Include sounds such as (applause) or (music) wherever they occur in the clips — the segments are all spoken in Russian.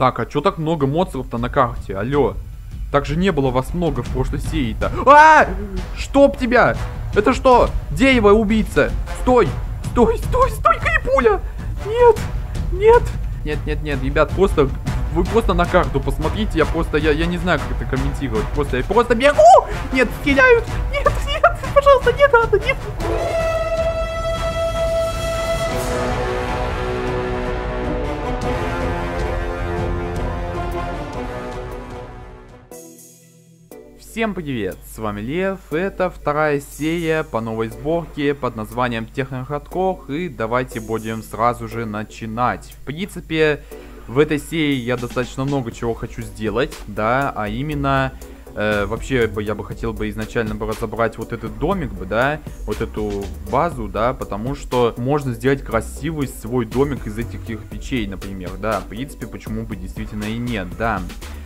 Так, а чё так много монстров-то на карте? Алло. Так же не было вас много в прошлой серии-то. А! Чтоб тебя! Это что? Дерево убийца! Стой! Стой, стой, стой, крипуля! Нет! Нет! Нет, нет, нет, ребят, просто вы просто на карту посмотрите, я просто, я, я не знаю, как это комментировать. Просто, я просто бегу! Нет, стреляют! Нет, нет, пожалуйста, не надо, нет! Всем привет, с вами Лев, это вторая серия по новой сборке под названием Технохардкор, и давайте будем сразу же начинать. В принципе, в этой серии я достаточно много чего хочу сделать, да, а именно... Э, вообще я бы хотел бы изначально бы разобрать вот этот домик бы, да, вот эту базу, да, потому что можно сделать красивый свой домик из этих кирпичей, например, да, в принципе, почему бы действительно и нет, да.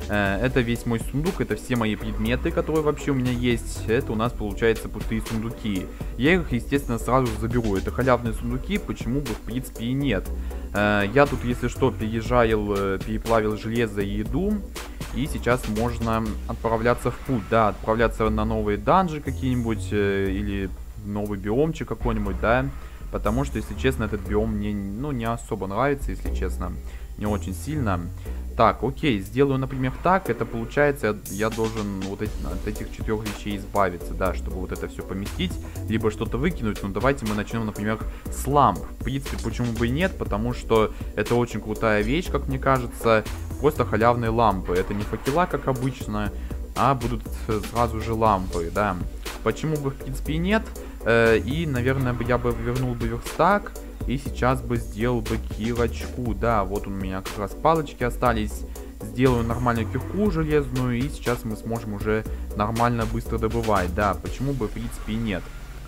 Э, это весь мой сундук, это все мои предметы, которые вообще у меня есть. Это у нас получается пустые сундуки. Я их, естественно, сразу заберу. Это халявные сундуки, почему бы в принципе и нет. Э, я тут, если что, переезжал, переплавил железо и еду. И сейчас можно отправляться в путь, да, отправляться на новые данжи какие-нибудь, или новый биомчик какой-нибудь, да. Потому что, если честно, этот биом мне, ну, не особо нравится, если честно. Не очень сильно. Так, окей, сделаю, например, так. Это получается, я должен вот эти, от этих четырех вещей избавиться, да, чтобы вот это все поместить, либо что-то выкинуть. Ну, давайте мы начнем, например, с ламп. В принципе, почему бы и нет, потому что это очень крутая вещь, как мне кажется. Просто халявные лампы. Это не факела, как обычно, а будут сразу же лампы, да. Почему бы, в принципе, и нет. Э, и, наверное, я бы вернул бы верстак. И сейчас бы сделал бы кирочку. Да, вот у меня как раз палочки остались. Сделаю нормальную кирку железную. И сейчас мы сможем уже нормально быстро добывать. Да, почему бы в принципе и нет.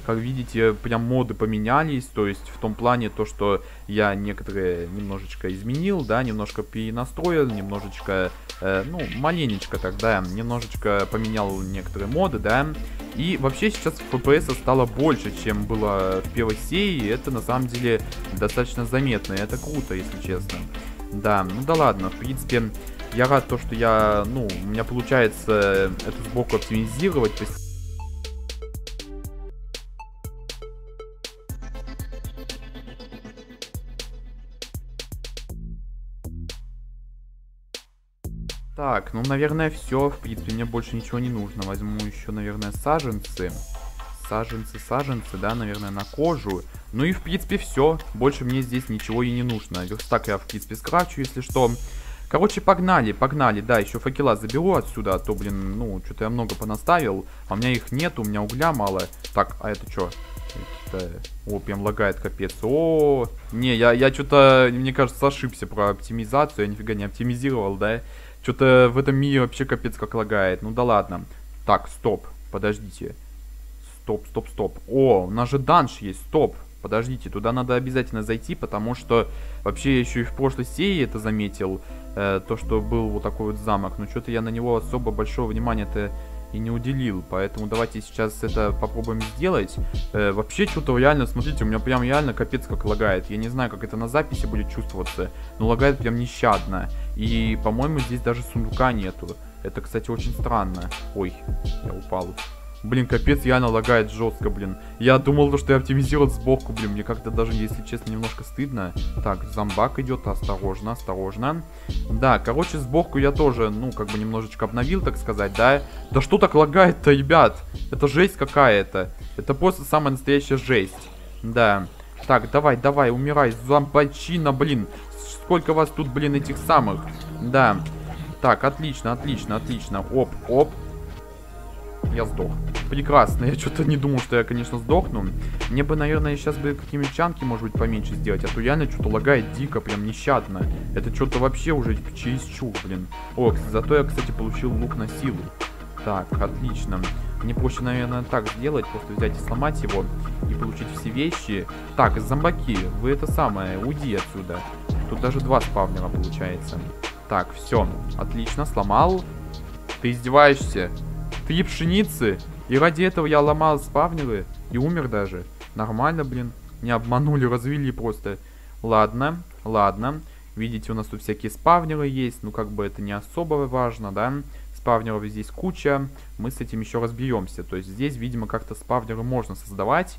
Как видите, прям моды поменялись, то есть в том плане то, что я некоторые немножечко изменил, да, немножко перенастроил, немножечко, э, ну, маленечко тогда, немножечко поменял некоторые моды, да, и вообще сейчас FPS стало больше, чем было в первой серии, это на самом деле достаточно заметно, и это круто, если честно. Да, ну да ладно, в принципе, я рад то, что я, ну, у меня получается эту сборку оптимизировать, Так, ну, наверное, все. В принципе, мне больше ничего не нужно. Возьму еще, наверное, саженцы. Саженцы, саженцы, да, наверное, на кожу. Ну и, в принципе, все. Больше мне здесь ничего и не нужно. Верстак я, в принципе, скрафчу, если что. Короче, погнали, погнали. Да, еще факела заберу отсюда, а то, блин, ну, что-то я много понаставил. А у меня их нет, у меня угля мало. Так, а это что? О, прям лагает капец. О, не, я, я что-то, мне кажется, ошибся про оптимизацию. Я нифига не оптимизировал, да? Что-то в этом мире вообще капец как лагает. Ну да ладно. Так, стоп. Подождите. Стоп, стоп, стоп. О, у нас же данж есть. Стоп. Подождите, туда надо обязательно зайти, потому что вообще я еще и в прошлой серии это заметил. Э, то, что был вот такой вот замок. Но что-то я на него особо большого внимания-то и не уделил. Поэтому давайте сейчас это попробуем сделать. Э, вообще, что-то реально, смотрите, у меня прям реально капец как лагает. Я не знаю, как это на записи будет чувствоваться, но лагает прям нещадно. И, по-моему, здесь даже сундука нету. Это, кстати, очень странно. Ой, я упал. Блин, капец, реально лагает жестко, блин. Я думал, что я оптимизировал сборку, блин. Мне как-то даже, если честно, немножко стыдно. Так, зомбак идет. Осторожно, осторожно. Да, короче, сборку я тоже, ну, как бы немножечко обновил, так сказать, да. Да что так лагает-то, ребят? Это жесть какая-то. Это просто самая настоящая жесть. Да. Так, давай, давай, умирай, зомбачина, блин. Сколько вас тут, блин, этих самых. Да. Так, отлично, отлично, отлично. Оп, оп. Я сдох. Прекрасно. Я что-то не думал, что я, конечно, сдохну. Мне бы, наверное, сейчас бы какие-нибудь чанки, может быть, поменьше сделать. А то реально что-то лагает дико, прям нещадно. Это что-то вообще уже чересчур, блин. О, зато я, кстати, получил лук на силу. Так, отлично. Мне проще, наверное, так сделать, просто взять и сломать его и получить все вещи. Так, зомбаки, вы это самое, уйди отсюда. Тут даже два спавнера получается. Так, все, отлично, сломал. Ты издеваешься? Три пшеницы. И ради этого я ломал спавнеры. И умер даже. Нормально, блин. Не обманули, развели просто. Ладно, ладно. Видите, у нас тут всякие спавнеры есть, ну как бы это не особо важно, да. Спавнеров здесь куча, мы с этим еще разберемся. То есть здесь, видимо, как-то спавнеры можно создавать.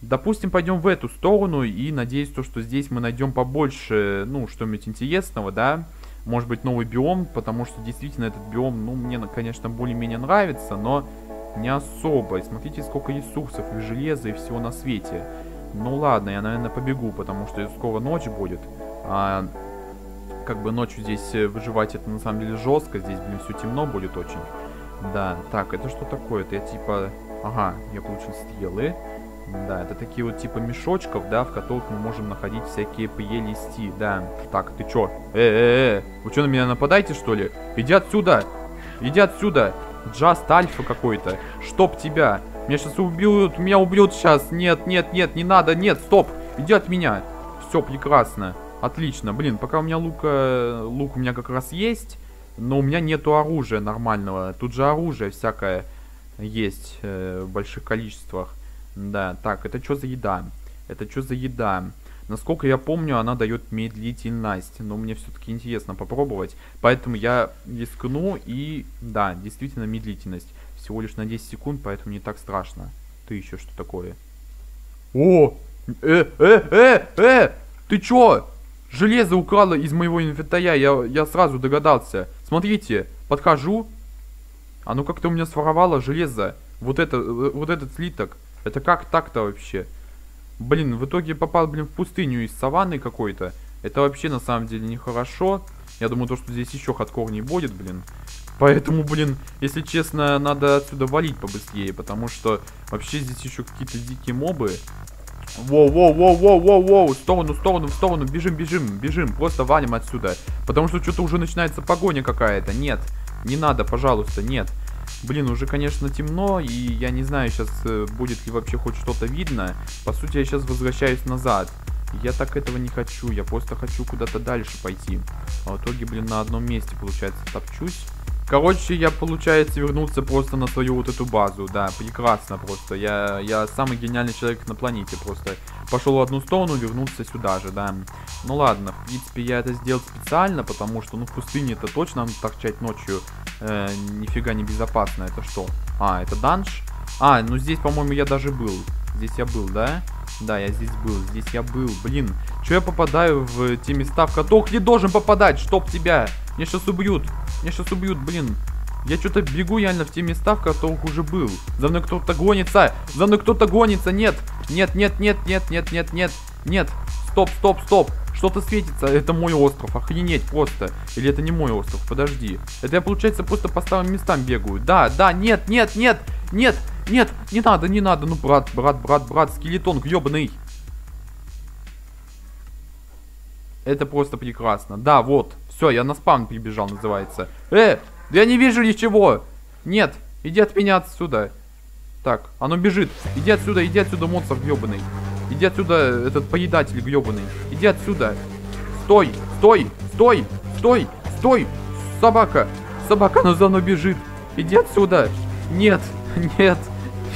Допустим, пойдем в эту сторону и надеюсь, то, что здесь мы найдем побольше, ну, что-нибудь интересного, да. Может быть, новый биом, потому что действительно этот биом, ну, мне, конечно, более-менее нравится, но не особо. И смотрите, сколько ресурсов и железа, и всего на свете. Ну ладно, я, наверное, побегу, потому что скоро ночь будет. А, как бы ночью здесь э, выживать это на самом деле жестко. Здесь, блин, все темно будет очень. Да, так, это что такое? Это я типа... Ага, я получил стрелы. Да, это такие вот типа мешочков, да, в которых мы можем находить всякие прелести, да. Так, ты чё? Э-э-э, вы что на меня нападаете, что ли? Иди отсюда! Иди отсюда! Джаст Альфа какой-то. Чтоб тебя. Меня сейчас убьют, меня убьют сейчас. Нет, нет, нет, не надо, нет, стоп. Иди от меня. Все прекрасно. Отлично. Блин, пока у меня лука... Лук у меня как раз есть. Но у меня нету оружия нормального. Тут же оружие всякое есть э, в больших количествах. Да, так, это что за еда? Это что за еда? Насколько я помню, она дает медлительность. Но мне все-таки интересно попробовать. Поэтому я рискну и... Да, действительно медлительность. Всего лишь на 10 секунд, поэтому не так страшно. Ты еще что такое? О! Э, э, э, э! Ты чё? Железо украло из моего инвентаря, я, я сразу догадался. Смотрите, подхожу. Оно как-то у меня своровало железо. Вот это, э, вот этот слиток. Это как так-то вообще? Блин, в итоге попал, блин, в пустыню из саванны какой-то. Это вообще на самом деле нехорошо. Я думаю, то, что здесь еще хардкор не будет, блин. Поэтому, блин, если честно, надо отсюда валить побыстрее, потому что вообще здесь еще какие-то дикие мобы. Воу-воу-воу-воу-воу-воу, в сторону, в сторону, в сторону, бежим, бежим, бежим, просто валим отсюда. Потому что что-то уже начинается погоня какая-то, нет, не надо, пожалуйста, нет. Блин, уже, конечно, темно, и я не знаю сейчас, э, будет ли вообще хоть что-то видно. По сути, я сейчас возвращаюсь назад. Я так этого не хочу, я просто хочу куда-то дальше пойти. А в итоге, блин, на одном месте, получается, топчусь. Короче, я, получается, вернулся просто на свою вот эту базу. Да, прекрасно просто. Я, я самый гениальный человек на планете просто. Пошел в одну сторону, вернулся сюда же, да. Ну ладно, в принципе, я это сделал специально, потому что, ну, в пустыне это точно торчать ночью. Э, нифига не безопасно. Это что? А, это данж? А, ну здесь, по-моему, я даже был. Здесь я был, да? Да, я здесь был, здесь я был. Блин, что я попадаю в те места, в которых не должен попадать? Чтоб тебя! Меня сейчас убьют. Меня сейчас убьют, блин. Я что-то бегу реально в те места, в которых уже был. За мной кто-то гонится. За мной кто-то гонится. Нет. Нет, нет, нет, нет, нет, нет, нет. Нет. Стоп, стоп, стоп. Что-то светится. Это мой остров. Охренеть просто. Или это не мой остров? Подожди. Это я, получается, просто по старым местам бегаю. Да, да, нет, нет, нет, нет, нет. Не надо, не надо. Ну, брат, брат, брат, брат. Скелетон гребаный. Это просто прекрасно. Да, вот. Все, я на спам прибежал, называется. Э, я не вижу ничего. Нет, иди от меня отсюда. Так, оно бежит. Иди отсюда, иди отсюда, монстр гребаный. Иди отсюда, этот поедатель гребаный. Иди отсюда. Стой, стой, стой, стой, стой. Собака, собака, она за мной бежит. Иди отсюда. Нет, нет,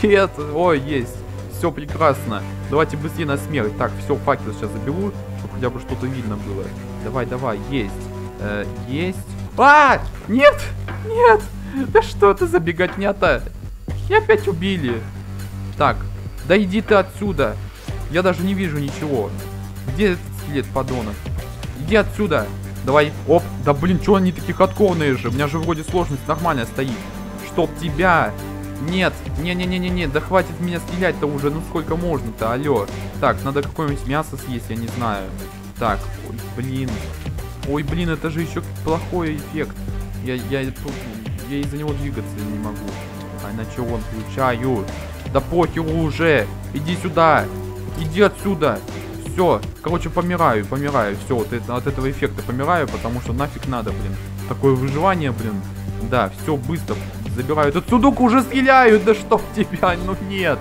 нет. Ой, есть. Все прекрасно. Давайте быстрее на смерть. Так, все, факел сейчас заберу, чтобы хотя бы что-то видно было. Давай, давай, есть. Э, есть. А! Нет! Нет! Да что это за беготня-то? И опять убили. Так, да иди ты отсюда. Я даже не вижу ничего. Где этот скелет, подонок? Иди отсюда. Давай, оп. Да блин, что они такие хардкорные же? У меня же вроде сложность нормальная стоит. Чтоб тебя. Нет, не-не-не-не-не, да хватит меня стрелять-то уже, ну сколько можно-то, алло. Так, надо какое-нибудь мясо съесть, я не знаю. Так, ой, блин. Ой, блин, это же еще плохой эффект. Я, я, я из-за него двигаться не могу. А иначе он включаю. Да похеру уже. Иди сюда. Иди отсюда. Все. Короче, помираю, помираю. Все, вот это, от этого эффекта помираю, потому что нафиг надо, блин. Такое выживание, блин. Да, все, быстро забираю. Этот судук уже стреляют. Да что в тебя? Ну нет.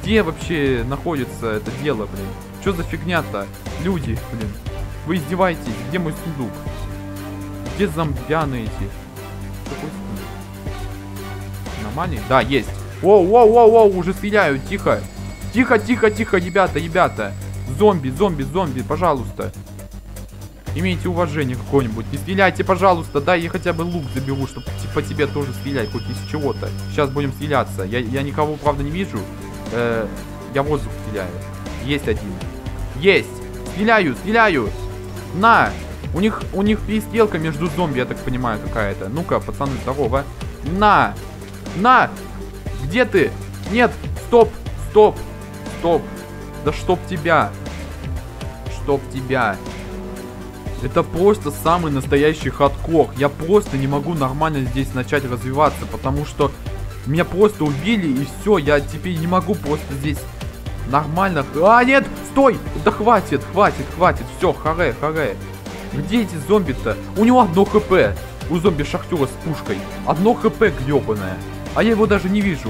Где вообще находится это дело, блин? Что за фигня-то? Люди, блин. Вы издеваетесь? Где мой сундук? Где зомбяны эти? Какой сундук? Нормальный? Да, есть. Воу, воу, воу, воу, уже стреляют, тихо. Тихо, тихо, тихо, ребята, ребята. Зомби, зомби, зомби, пожалуйста. Имейте уважение какое-нибудь. Не стреляйте, пожалуйста. Дай я хотя бы лук заберу, чтобы по тебе тоже стрелять, хоть из чего-то. Сейчас будем стреляться. Я, я никого, правда, не вижу. Э, я воздух стреляю. Есть один. Есть! Стреляю, стреляю! На! У них, у них перестрелка между зомби, я так понимаю, какая-то. Ну-ка, пацаны, здорово. На! На! Где ты? Нет! Стоп! Стоп! Стоп! Да чтоб тебя! Чтоб тебя! Это просто самый настоящий хардкор. Я просто не могу нормально здесь начать развиваться, потому что меня просто убили и все. Я теперь не могу просто здесь нормально... А, нет! Стой! Да хватит, хватит, хватит. Все, харе, харе. Где эти зомби-то? У него одно хп. У зомби-шахтера с пушкой. Одно хп гребаное. А я его даже не вижу.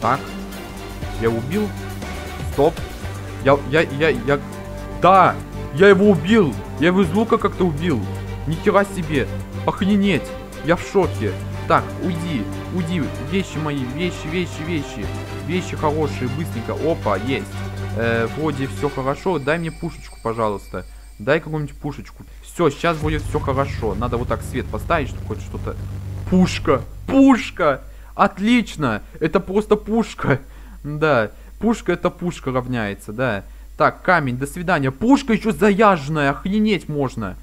Так. Я убил. Стоп. Я, я, я, я... Да! Я его убил! Я его из лука как-то убил! Нихера себе! Охренеть! Я в шоке! Так, уйди, уйди, вещи мои, вещи, вещи, вещи. Вещи хорошие, быстренько. Опа, есть. Э, вроде все хорошо. Дай мне пушечку, пожалуйста. Дай какую-нибудь пушечку. Все, сейчас будет все хорошо. Надо вот так свет поставить, чтобы хоть что-то... Пушка! Пушка! Отлично! Это просто пушка! Да, пушка это пушка равняется, да. Так, камень, до свидания. Пушка еще заяженная, охренеть можно.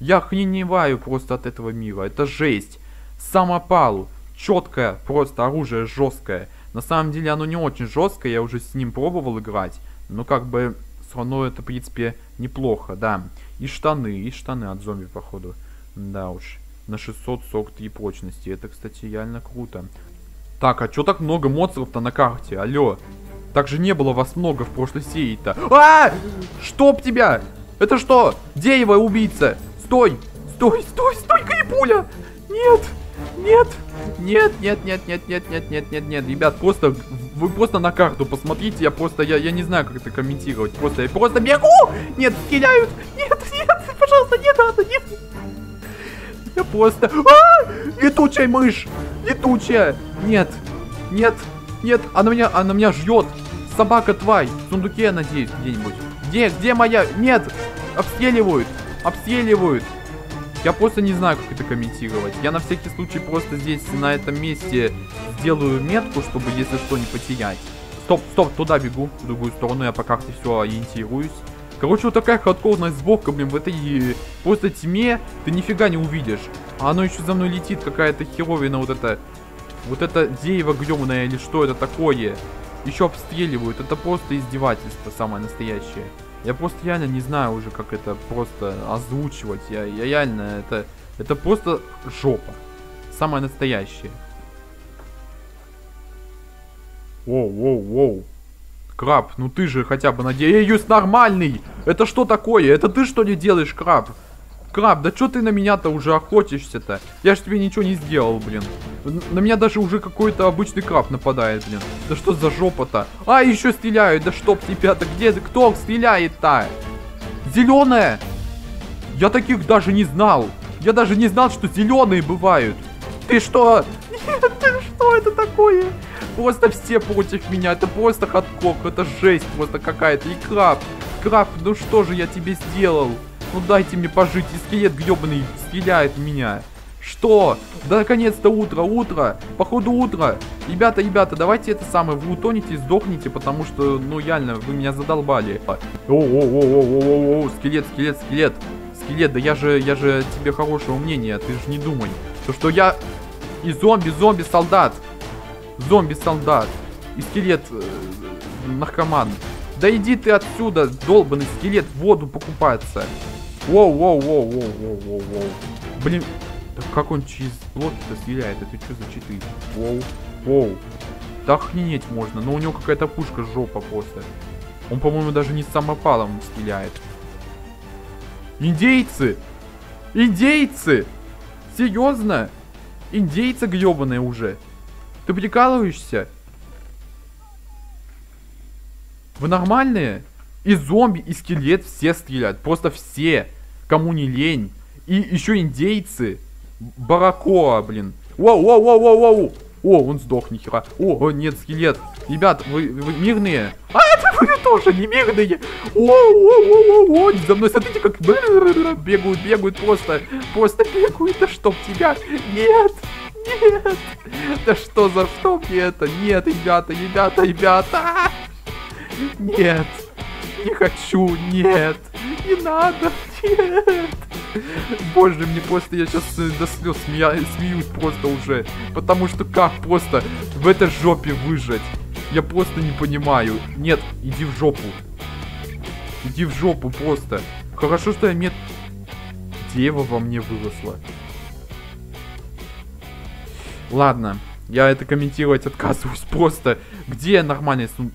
Я охреневаю просто от этого мира. Это жесть. Самопал. Четкое, просто оружие жесткое. На самом деле оно не очень жесткое, я уже с ним пробовал играть. Но как бы все равно это, в принципе, неплохо, да. И штаны, и штаны от зомби, походу. Да уж. На 643 прочности. Это, кстати, реально круто. Так, а чё так много монстров-то на карте? Алло. Так же не было вас много в прошлой серии-то. А! Чтоб тебя! Это что? Дерево убийца! Стой! Стой, стой, стой, крипуля! Нет! Нет! Нет, нет, нет, нет, нет, нет, нет, нет, нет, ребят, просто, вы просто на карту посмотрите, я просто, я, я не знаю, как это комментировать, просто, я просто бегу! Нет, стреляют! Нет, нет, пожалуйста, не надо, нет! Я просто, а! Летучая мышь! Летучая! Нет, нет, нет, она меня, она меня ждет. Собака тварь. В сундуке, я надеюсь, где-нибудь. Где, где моя? Нет! Обстреливают! Обстреливают! Я просто не знаю, как это комментировать. Я на всякий случай просто здесь, на этом месте, сделаю метку, чтобы, если что, не потерять. Стоп, стоп, туда бегу, в другую сторону, я по карте все ориентируюсь. Короче, вот такая хардкорная сборка, блин, в этой просто тьме ты нифига не увидишь. А оно еще за мной летит, какая-то херовина вот это вот это дерево грёбаное или что это такое? Еще обстреливают. Это просто издевательство самое настоящее. Я просто реально не знаю уже, как это просто озвучивать. Я, я реально, это, это просто жопа. Самое настоящее. Воу, воу, воу. Краб, ну ты же хотя бы надеюсь нормальный. Это что такое? Это ты что ли делаешь, краб? Краб, да что ты на меня-то уже охотишься-то? Я ж тебе ничего не сделал, блин. На меня даже уже какой-то обычный краб нападает, блин. Да что за жопа-то? А, еще стреляют, да чтоб тебя-то, где кто стреляет-то? Зеленая! Я таких даже не знал. Я даже не знал, что зеленые бывают. Ты что? Нет, (laughs) ты что это такое? Просто все против меня. Это просто хардкор. Это жесть просто какая-то. И краб. Краб, ну что же я тебе сделал? Ну дайте мне пожить, и скелет гребаный стреляет в меня. Что? Да наконец-то утро, утро. Походу утро. Ребята, ребята, давайте это самое, вы утонете и сдохнете, потому что, ну реально, вы меня задолбали. О-о-о-о-о-о-о, скелет, скелет, скелет. Скелет, да я же, я же тебе хорошего мнения, ты же не думай. То, что я и зомби, зомби, солдат. Зомби, солдат. И скелет, э, наркоман. Да иди ты отсюда, долбанный скелет, воду покупаться. Воу, воу, воу, воу, воу, воу, воу. Блин, да как он через блоки-то стреляет? Это что за читы? Воу, воу. Да охренеть можно, но у него какая-то пушка жопа просто. Он, по-моему, даже не с самопалом стреляет. Индейцы! Индейцы! Серьезно? Индейцы гребаные уже. Ты прикалываешься? Вы нормальные? И зомби, и скелет все стреляют. Просто все кому не лень. И еще индейцы. Баракоа, блин. Воу, воу, воу, воу, воу. О, он сдох, нихера. О, о, нет, скелет. Ребят, вы, вы мирные? А, это вы (laughs) тоже не мирные. О, о, о, о, о, за мной смотрите, как бегают, бегают просто. Просто бегают. Да чтоб тебя. Нет. Нет. Да что за что мне это? Нет, ребята, ребята, ребята. (laughs) Нет. Не хочу, нет. Не надо, нет. Боже, мне просто, я сейчас до слез смея, смеюсь просто уже. Потому что как просто в этой жопе выжить? Я просто не понимаю. Нет, иди в жопу. Иди в жопу просто. Хорошо, что я мед... Дева во мне выросла. Ладно, я это комментировать отказываюсь. (laughs) Просто, где нормальный сум...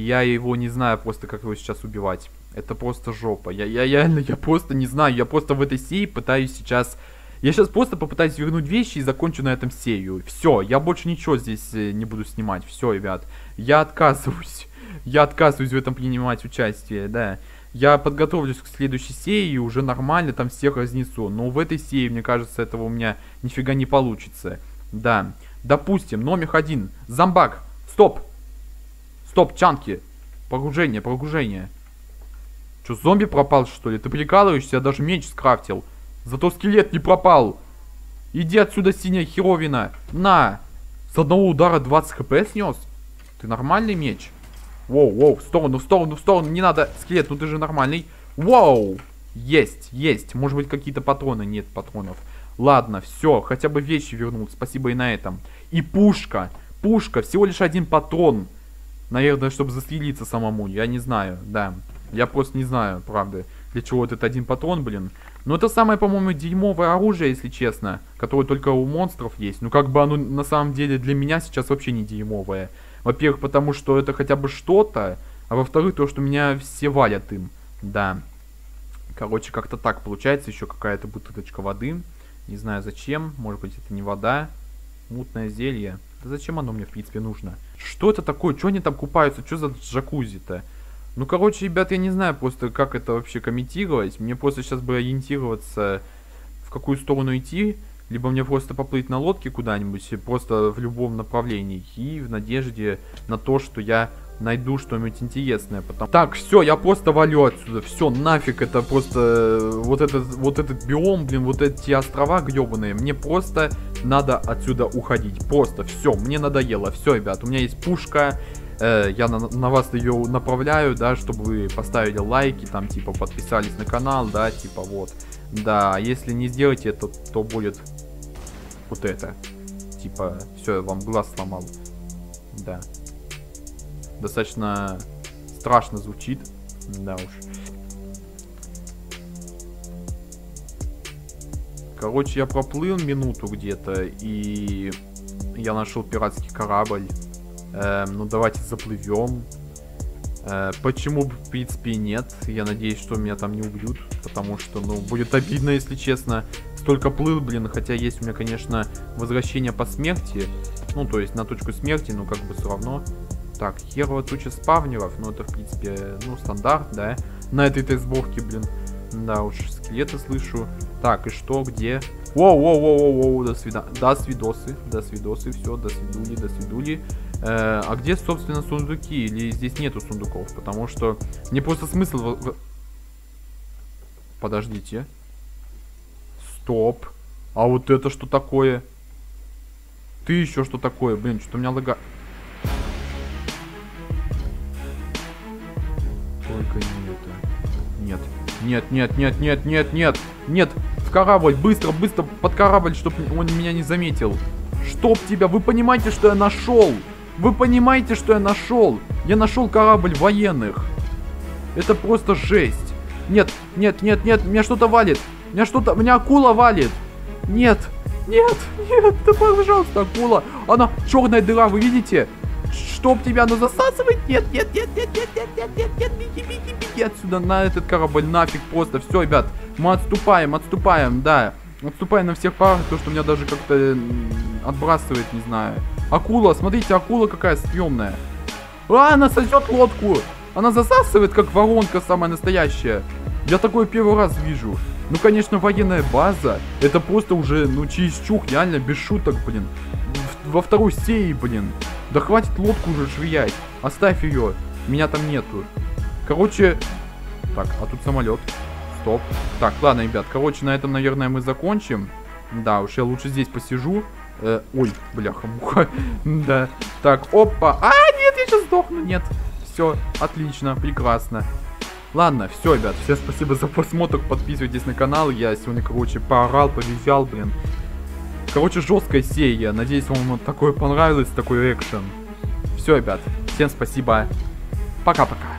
я его не знаю просто, как его сейчас убивать. Это просто жопа. Я, я реально, я просто не знаю. Я просто в этой серии пытаюсь сейчас... Я сейчас просто попытаюсь вернуть вещи и закончу на этом серию. Все, я больше ничего здесь э, не буду снимать. Все, ребят. Я отказываюсь. (laughs) Я отказываюсь в этом принимать участие, да. Я подготовлюсь к следующей серии и уже нормально там всех разнесу. Но в этой серии, мне кажется, этого у меня нифига не получится. Да. Допустим, номер один. Зомбак. Стоп. Стоп, чанки. Погружение, погружение. Че, зомби пропал, что ли? Ты прикалываешься? Я даже меч скрафтил. Зато скелет не пропал. Иди отсюда, синяя херовина. На. С одного удара 20 хп снес. Ты нормальный меч? Воу, воу, в сторону, в сторону, в сторону. Не надо, скелет, ну ты же нормальный. Воу. Есть, есть. Может быть, какие-то патроны. Нет патронов. Ладно, все, хотя бы вещи вернул. Спасибо и на этом. И пушка. Пушка, всего лишь один патрон. Наверное, чтобы застрелиться самому. Я не знаю, да. Я просто не знаю, правда, для чего этот один патрон, блин. Но это самое, по-моему, дерьмовое оружие, если честно, которое только у монстров есть. Ну, как бы оно на самом деле для меня сейчас вообще не дерьмовое. Во-первых, потому что это хотя бы что-то, а во-вторых, то, что меня все валят им. Да. Короче, как-то так получается. Еще какая-то бутылочка воды. Не знаю зачем. Может быть, это не вода. Мутное зелье. Да зачем оно мне, в принципе, нужно? Что это такое? Что они там купаются? Что за джакузи-то? Ну, короче, ребят, я не знаю просто, как это вообще комментировать. Мне просто сейчас бы ориентироваться, в какую сторону идти. Либо мне просто поплыть на лодке куда-нибудь, просто в любом направлении. И в надежде на то, что я найду что-нибудь интересное. Потом... Так, все, я просто валю отсюда. Все, нафиг это просто... Э, вот этот, вот этот биом, блин, вот эти острова гребаные. Мне просто надо отсюда уходить. Просто, все, мне надоело. Все, ребят, у меня есть пушка. Э, я на, на вас ее направляю, да, чтобы вы поставили лайки, там, типа, подписались на канал, да, типа, вот. Да, если не сделаете это, то будет вот это. Типа, все, я вам глаз сломал. Да достаточно страшно звучит. Да уж. Короче, я проплыл минуту где-то, и я нашел пиратский корабль. Эм, ну, давайте заплывем. Э, почему, в принципе, нет. Я надеюсь, что меня там не убьют, потому что, ну, будет обидно, если честно. Столько плыл, блин, хотя есть у меня, конечно, возвращение по смерти. Ну, то есть на точку смерти, но как бы все равно. Так, херова туча спавнеров. Ну, это, в принципе, ну, стандарт, да? На этой тестборке, блин. Да уж, скелеты слышу. Так, и что, где? Воу, воу, воу, воу, воу, до свидания. До свидосы, до свидосы, все, до свидули, до свидули. Э, а где, собственно, сундуки? Или здесь нету сундуков? Потому что мне просто смысл... Подождите. Стоп. А вот это что такое? Ты еще что такое? Блин, что-то у меня лага... Нет. Нет, нет, нет, нет, нет, нет. В корабль. Быстро, быстро под корабль, чтобы он меня не заметил. Чтоб тебя. Вы понимаете, что я нашел? Вы понимаете, что я нашел? Я нашел корабль военных. Это просто жесть. Нет, нет, нет, нет. Меня что-то валит. Меня что-то... Меня акула валит. Нет. Нет, нет, да пожалуйста, акула. Она черная дыра, вы видите? Чтоб тебя оно засасывает? Нет, нет, нет, нет, нет, нет, нет, нет, нет, беги, беги, беги отсюда на этот корабль, нафиг просто. Все, ребят, мы отступаем, отступаем, да. Отступаем на всех парах, то, что меня даже как-то отбрасывает, не знаю. Акула, смотрите, акула какая стрёмная. А, она сосет лодку. Она засасывает, как воронка самая настоящая. Я такое первый раз вижу. Ну, конечно, военная база, это просто уже, ну, чух, реально, без шуток, блин. Во второй серии, блин. Да хватит лодку уже швырять. Оставь ее. Меня там нету. Короче... Так, а тут самолет. Стоп. Так, ладно, ребят, короче, на этом, наверное, мы закончим. Да, уж я лучше здесь посижу. Э, ой, бляха-муха. (laughs) да. Так, опа. А, нет, я сейчас сдохну. Нет. Все, отлично, прекрасно. Ладно, все, ребят, всем спасибо за просмотр, подписывайтесь на канал, я сегодня, короче, поорал, повизял, блин. Короче, жесткая серия, надеюсь, вам такое понравилось, такой экшен. Все, ребят, всем спасибо, пока-пока.